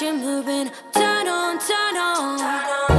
You're moving. Turn on, turn on. Turn on.